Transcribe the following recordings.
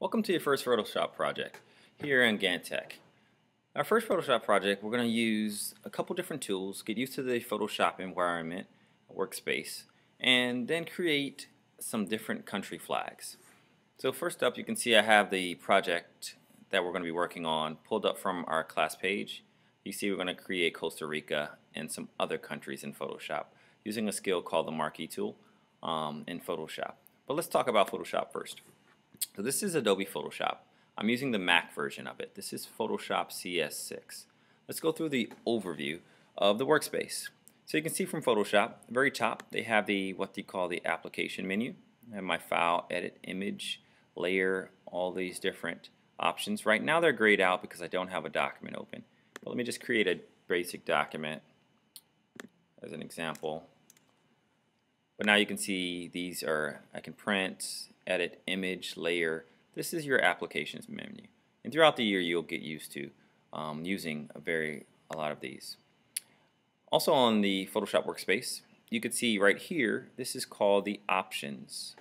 Welcome to your first Photoshop project here in Gant Tech. Our first Photoshop project we're going to use a couple different tools, get used to the Photoshop environment, workspace, and then create some different country flags. So first up you can see I have the project that we're going to be working on pulled up from our class page. You see we're going to create Costa Rica and some other countries in Photoshop using a skill called the marquee tool um, in Photoshop. But let's talk about Photoshop first. So this is Adobe Photoshop. I'm using the Mac version of it. This is Photoshop CS6. Let's go through the overview of the workspace. So you can see from Photoshop, very top, they have the what they call the application menu. I have my file, edit, image, layer, all these different options. Right now they're grayed out because I don't have a document open. But let me just create a basic document as an example. But now you can see these are, I can print, edit, image, layer. This is your applications menu. And throughout the year you'll get used to um, using a very a lot of these. Also on the Photoshop workspace, you can see right here, this is called the options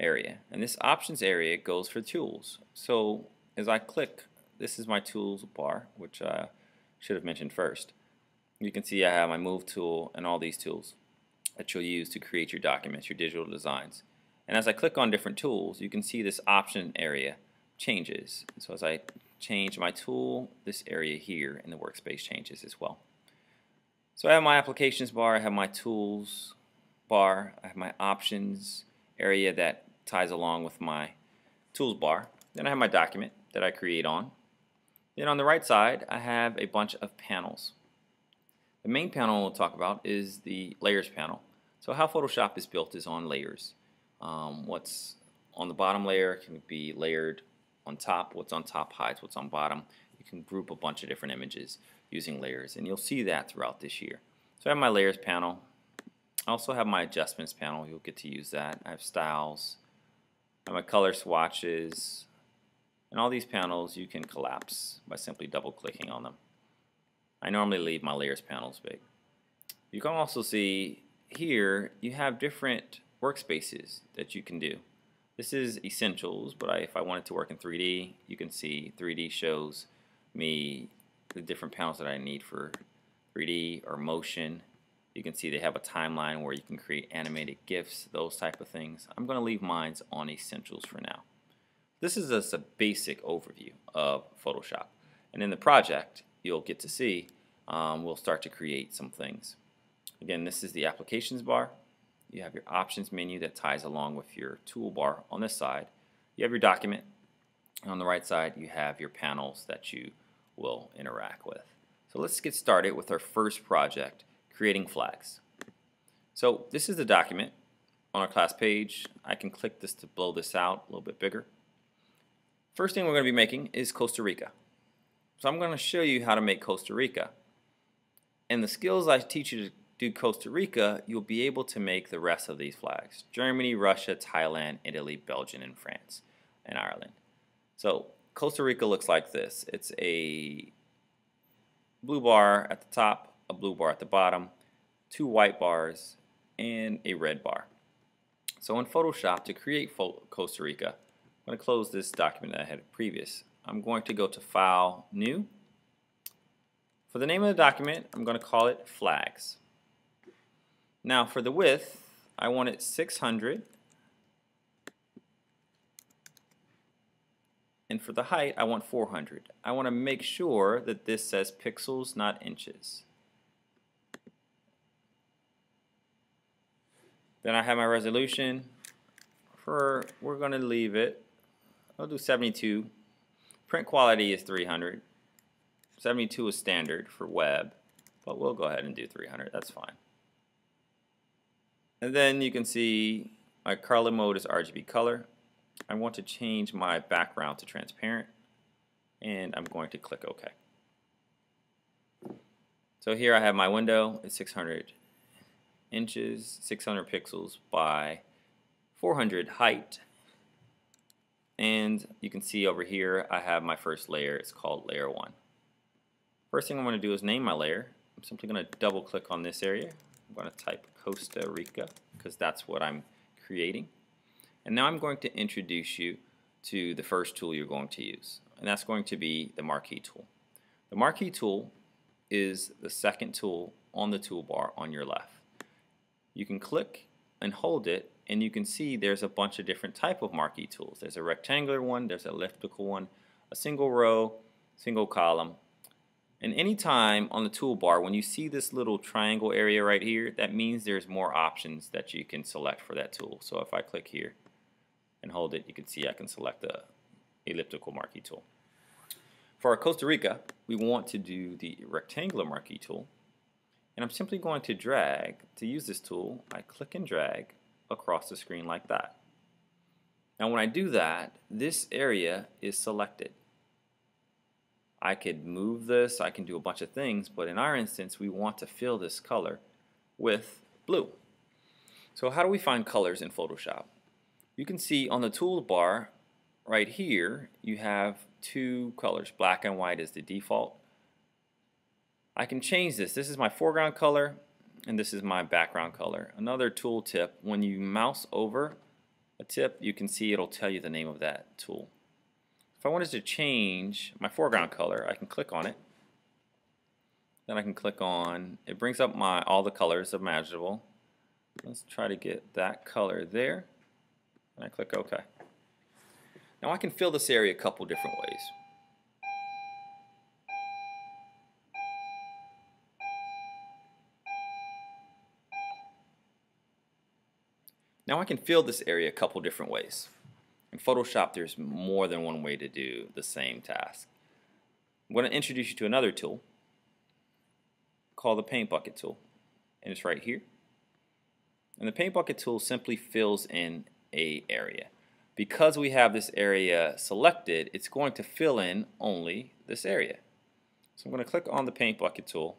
area. And this options area goes for tools. So as I click, this is my tools bar, which I should have mentioned first. You can see I have my move tool and all these tools that you'll use to create your documents, your digital designs. And as I click on different tools, you can see this option area changes. So as I change my tool, this area here in the workspace changes as well. So I have my applications bar, I have my tools bar, I have my options area that ties along with my tools bar. Then I have my document that I create on. Then on the right side, I have a bunch of panels. The main panel we'll talk about is the layers panel. So how Photoshop is built is on layers. Um, what's on the bottom layer can be layered on top. What's on top hides what's on bottom. You can group a bunch of different images using layers and you'll see that throughout this year. So I have my layers panel. I also have my adjustments panel. You'll get to use that. I have styles. I have my color swatches. And all these panels you can collapse by simply double clicking on them. I normally leave my layers panels big. You can also see here you have different workspaces that you can do. This is essentials, but I, if I wanted to work in 3D, you can see 3D shows me the different panels that I need for 3D or motion. You can see they have a timeline where you can create animated GIFs, those type of things. I'm going to leave mine on essentials for now. This is just a basic overview of Photoshop. And in the project, you'll get to see, um, we'll start to create some things. Again, this is the applications bar. You have your options menu that ties along with your toolbar on this side. You have your document. And On the right side, you have your panels that you will interact with. So let's get started with our first project, creating flags. So this is the document on our class page. I can click this to blow this out a little bit bigger. First thing we're going to be making is Costa Rica. So I'm going to show you how to make Costa Rica. And the skills I teach you to do Costa Rica, you'll be able to make the rest of these flags. Germany, Russia, Thailand, Italy, Belgium, and France, and Ireland. So Costa Rica looks like this. It's a blue bar at the top, a blue bar at the bottom, two white bars, and a red bar. So in Photoshop, to create Costa Rica, I'm going to close this document that I had previous. I'm going to go to File, New. For the name of the document, I'm going to call it Flags. Now for the width, I want it 600. And for the height, I want 400. I want to make sure that this says pixels, not inches. Then I have my resolution. For we're going to leave it. I'll do 72. Print quality is 300. 72 is standard for web, but we'll go ahead and do 300. That's fine. And then you can see my color mode is RGB color. I want to change my background to transparent and I'm going to click OK. So here I have my window. It's 600 inches, 600 pixels by 400 height. And you can see over here I have my first layer. It's called layer 1. First thing I'm going to do is name my layer. I'm simply going to double click on this area. I'm going to type Costa Rica because that's what I'm creating. And now I'm going to introduce you to the first tool you're going to use, and that's going to be the marquee tool. The marquee tool is the second tool on the toolbar on your left. You can click and hold it and you can see there's a bunch of different type of marquee tools. There's a rectangular one, there's an elliptical one, a single row, single column. And anytime on the toolbar when you see this little triangle area right here that means there's more options that you can select for that tool. So if I click here and hold it, you can see I can select the elliptical marquee tool. For our Costa Rica, we want to do the rectangular marquee tool. And I'm simply going to drag. To use this tool, I click and drag across the screen like that. Now when I do that, this area is selected. I could move this, I can do a bunch of things, but in our instance, we want to fill this color with blue. So how do we find colors in Photoshop? You can see on the toolbar right here you have two colors. Black and white is the default. I can change this. This is my foreground color and this is my background color. Another tool tip, when you mouse over a tip you can see it'll tell you the name of that tool. If I wanted to change my foreground color I can click on it then I can click on it brings up my all the colors imaginable let's try to get that color there and I click OK. Now I can fill this area a couple different ways. Now I can fill this area a couple different ways. In Photoshop there's more than one way to do the same task. I'm going to introduce you to another tool called the paint bucket tool and it's right here. And the paint bucket tool simply fills in a area. Because we have this area selected, it's going to fill in only this area. So I'm going to click on the paint bucket tool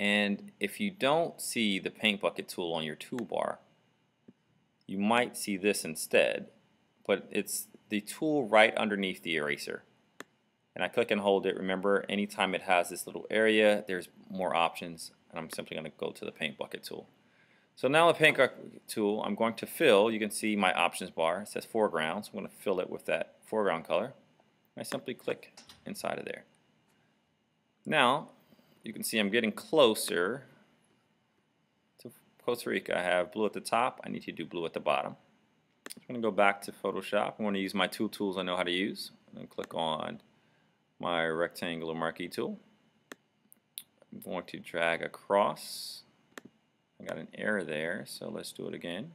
and if you don't see the paint bucket tool on your toolbar, you might see this instead, but it's the tool right underneath the eraser. And I click and hold it. Remember, anytime it has this little area, there's more options, and I'm simply going to go to the paint bucket tool. So now the paint bucket tool, I'm going to fill, you can see my options bar, it says foreground, so I'm going to fill it with that foreground color. I simply click inside of there. Now, you can see I'm getting closer to Costa Rica. I have blue at the top, I need to do blue at the bottom. I'm going to go back to Photoshop. I'm going to use my two tools I know how to use. and click on my rectangular marquee tool. I'm going to drag across I got an error there, so let's do it again.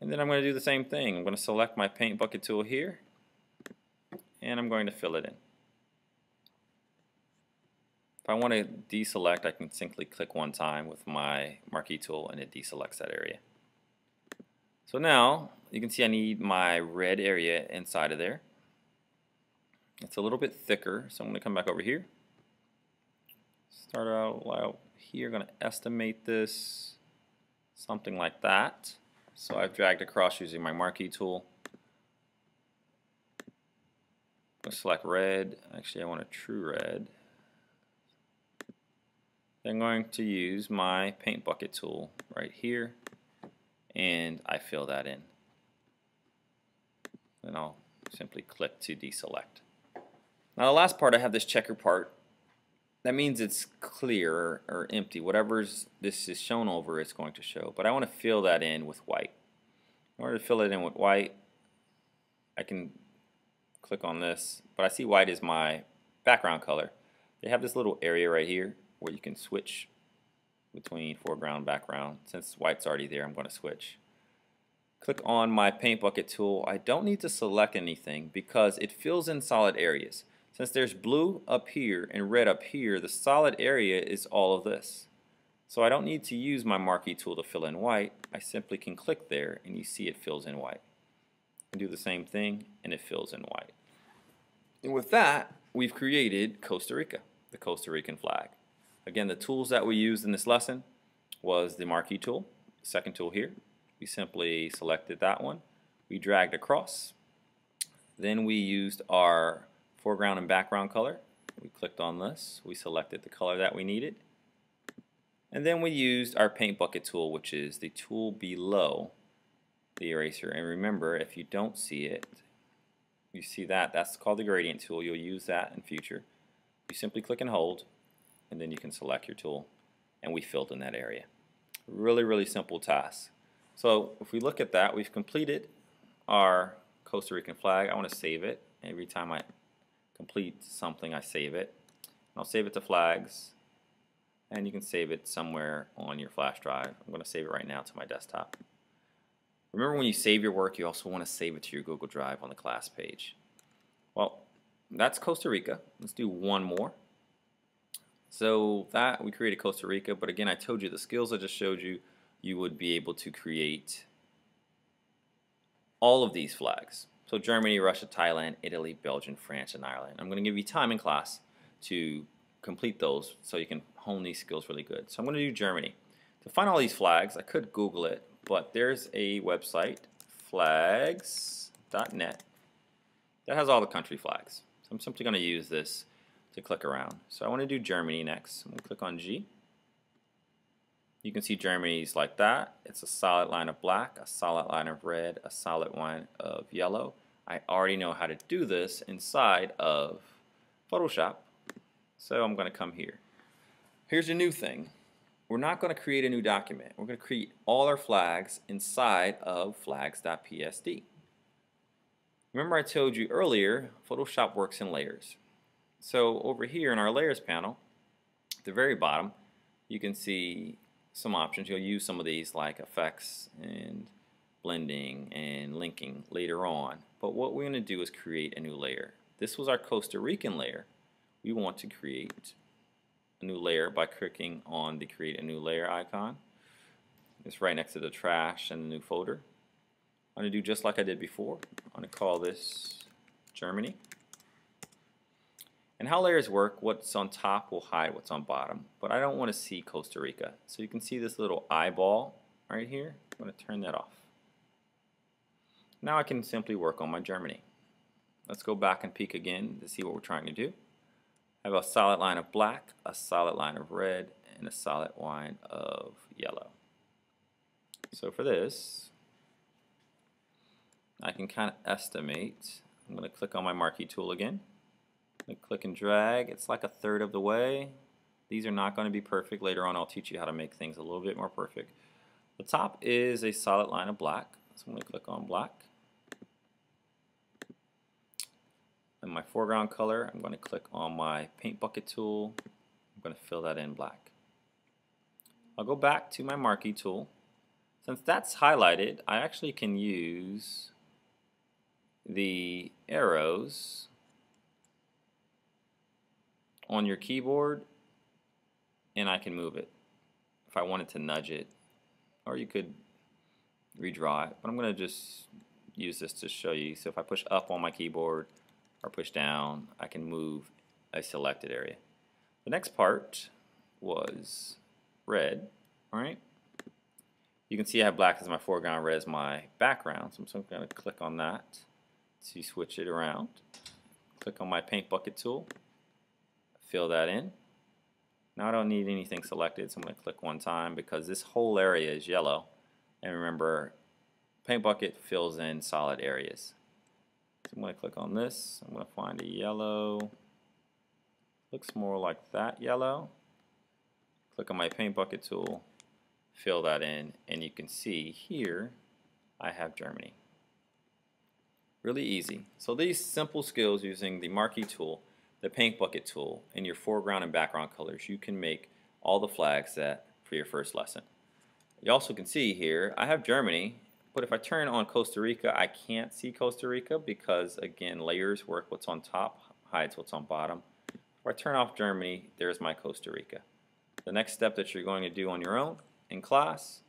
And then I'm going to do the same thing. I'm going to select my paint bucket tool here, and I'm going to fill it in. If I want to deselect, I can simply click one time with my marquee tool and it deselects that area. So now, you can see I need my red area inside of there. It's a little bit thicker, so I'm going to come back over here start out here, going to estimate this something like that. So I've dragged across using my marquee tool. Select red. Actually, I want a true red. I'm going to use my paint bucket tool right here and I fill that in. Then I'll simply click to deselect. Now the last part I have this checker part that means it's clear or, or empty. Whatever's this is shown over, it's going to show. But I want to fill that in with white. In order to fill it in with white, I can click on this. But I see white is my background color. They have this little area right here where you can switch between foreground background. Since white's already there, I'm going to switch. Click on my paint bucket tool. I don't need to select anything because it fills in solid areas. Since there's blue up here and red up here, the solid area is all of this. So I don't need to use my marquee tool to fill in white. I simply can click there and you see it fills in white. And do the same thing and it fills in white. And with that, we've created Costa Rica, the Costa Rican flag. Again, the tools that we used in this lesson was the marquee tool, second tool here. We simply selected that one. We dragged across. Then we used our foreground and background color. We clicked on this. We selected the color that we needed. And then we used our paint bucket tool, which is the tool below the eraser. And remember, if you don't see it, you see that, that's called the gradient tool. You'll use that in future. You simply click and hold, and then you can select your tool, and we filled in that area. Really, really simple task. So if we look at that, we've completed our Costa Rican flag. I want to save it. Every time I complete something, I save it. I'll save it to flags and you can save it somewhere on your flash drive. I'm going to save it right now to my desktop. Remember when you save your work, you also want to save it to your Google Drive on the class page. Well, that's Costa Rica. Let's do one more. So that we created Costa Rica, but again, I told you the skills I just showed you, you would be able to create all of these flags. So Germany, Russia, Thailand, Italy, Belgium, France, and Ireland. I'm going to give you time in class to complete those so you can hone these skills really good. So I'm going to do Germany. To find all these flags, I could Google it, but there's a website, flags.net, that has all the country flags. So I'm simply going to use this to click around. So I want to do Germany next. I'm going to click on G. You can see Germany's like that. It's a solid line of black, a solid line of red, a solid line of yellow. I already know how to do this inside of Photoshop. So I'm going to come here. Here's a new thing. We're not going to create a new document. We're going to create all our flags inside of flags.psd. Remember I told you earlier, Photoshop works in layers. So over here in our layers panel, at the very bottom, you can see some options. You'll use some of these like effects and blending and linking later on. But what we're going to do is create a new layer. This was our Costa Rican layer we want to create a new layer by clicking on the create a new layer icon. It's right next to the trash and the new folder. I'm going to do just like I did before. I'm going to call this Germany. And how layers work, what's on top will hide what's on bottom. But I don't want to see Costa Rica. So you can see this little eyeball right here. I'm going to turn that off. Now I can simply work on my Germany. Let's go back and peek again to see what we're trying to do. I have a solid line of black, a solid line of red, and a solid line of yellow. So for this, I can kind of estimate. I'm going to click on my marquee tool again. Click and drag. It's like a third of the way. These are not going to be perfect. Later on I'll teach you how to make things a little bit more perfect. The top is a solid line of black. So I'm going to click on black. And my foreground color, I'm going to click on my paint bucket tool. I'm going to fill that in black. I'll go back to my marquee tool. Since that's highlighted, I actually can use the arrows on your keyboard and I can move it if I wanted to nudge it or you could redraw it but I'm going to just use this to show you so if I push up on my keyboard or push down, I can move a selected area. The next part was red, alright? You can see I have black as my foreground, red as my background, so I'm to click on that to switch it around. Click on my paint bucket tool, fill that in. Now I don't need anything selected, so I'm going to click one time because this whole area is yellow. And remember, paint bucket fills in solid areas. So I'm going to click on this. I'm going to find a yellow. Looks more like that yellow. Click on my paint bucket tool, fill that in, and you can see here I have Germany. Really easy. So these simple skills using the marquee tool, the paint bucket tool, and your foreground and background colors, you can make all the flags that for your first lesson. You also can see here, I have Germany but if I turn on Costa Rica, I can't see Costa Rica because, again, layers work what's on top, hides what's on bottom. If I turn off Germany, there's my Costa Rica. The next step that you're going to do on your own in class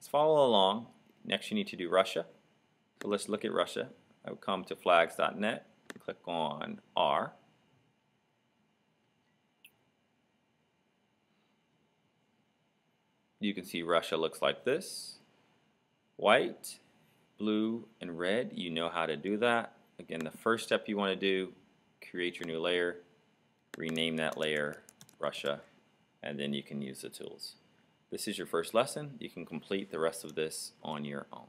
is follow along. Next, you need to do Russia. So let's look at Russia. I would come to flags.net, click on R. You can see Russia looks like this white, blue, and red, you know how to do that. Again, the first step you want to do, create your new layer, rename that layer Russia, and then you can use the tools. This is your first lesson. You can complete the rest of this on your own.